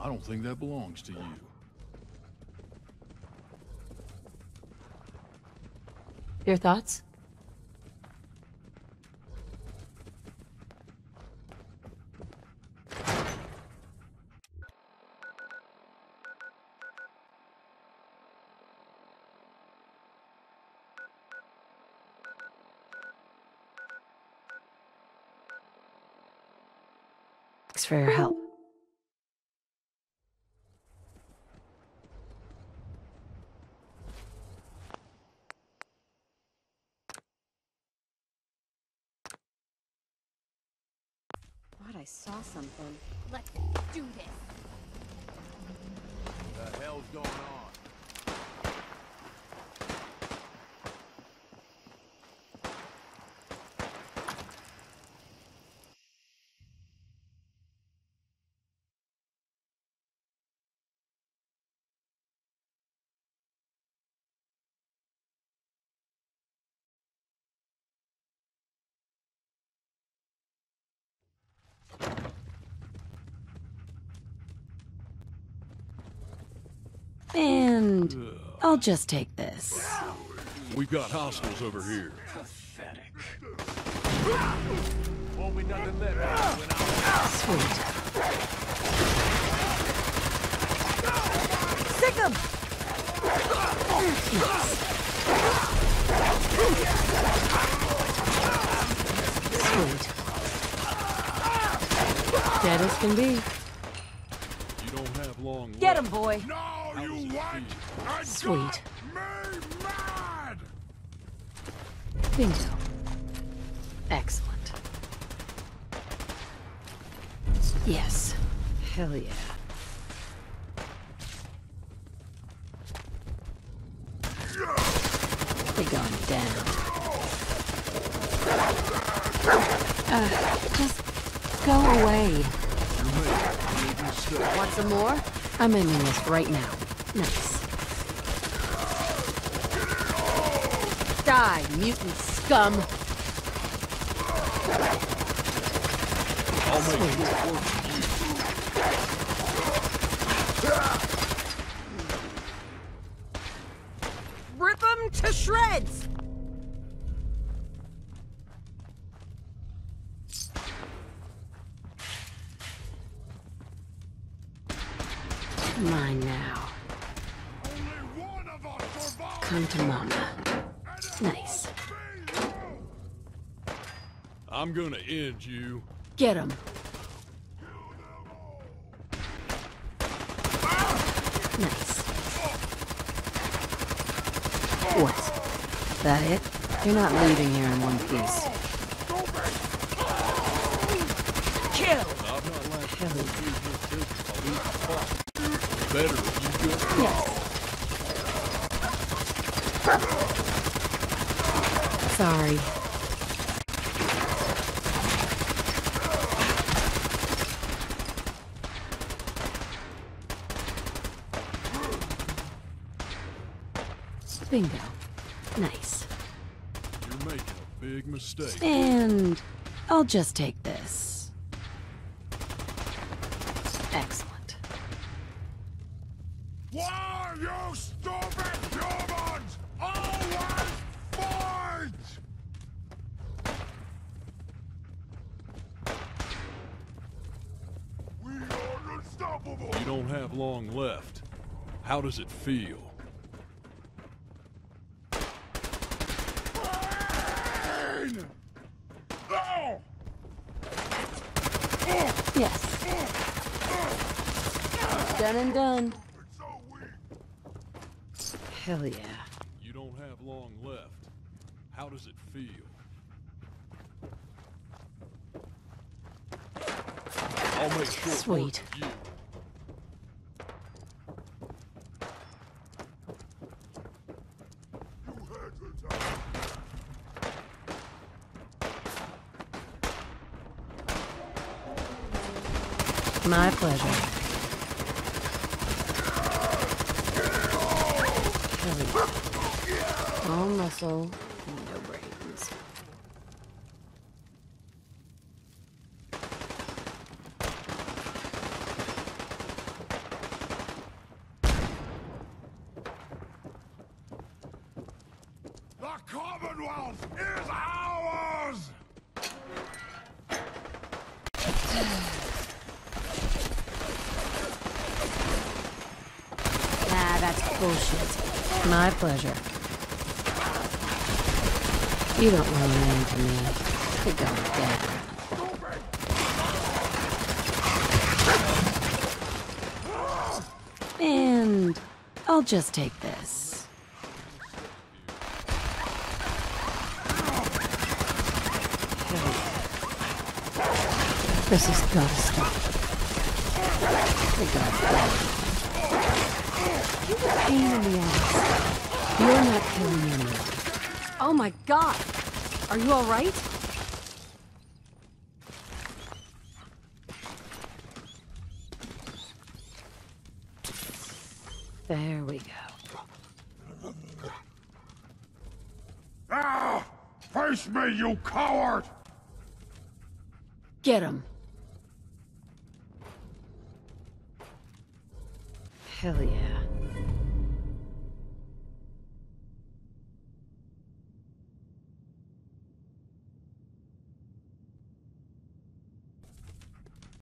I don't think that belongs to you. Your thoughts? Thanks for your help. I saw something. Let's do this. The hell's going on? And I'll just take this. We've got hostiles over here. Won't be nothing left Sweet. Sick 'em! Sweet. Dead as can be. You don't have long Get him, boy! No, you does want? feel? Sweet. me mad! Bingo. Excellent. Yes. Hell yeah. They gone down. Uh, just go away. Want some more? I'm ending this right now. Nice. Die, mutant scum! I'll make short work of you. Rip 'em to shreds! Mine now. Only one of us! Come to mama. Nice. won't be you! I'm gonna end you. Get him. Nice. What? That it? You're not leaving here in one piece. Kill! Better if you just Yes. Sorry. Bingo. Nice. You're making a big mistake. And I'll just take this. Excellent. You stupid humans! Always fight! We are unstoppable! You don't have long left. How does it feel? Pain! Oh! Yes. Done and done. Hell yeah. You don't have long left. How does it feel? I'll make short Sweet. work of you. You had the time! My pleasure. heavy. No muscle, no brains. The Commonwealth is ours! nah, that's bullshit. My pleasure. You don't really mean to me. You're going down. And I'll just take this. This has stop. For God's sake. You're a pain in the ass. You're not killing anyone. Oh my god! Are you alright? There we go. Ah! Face me, you coward! Get him. Hell yeah.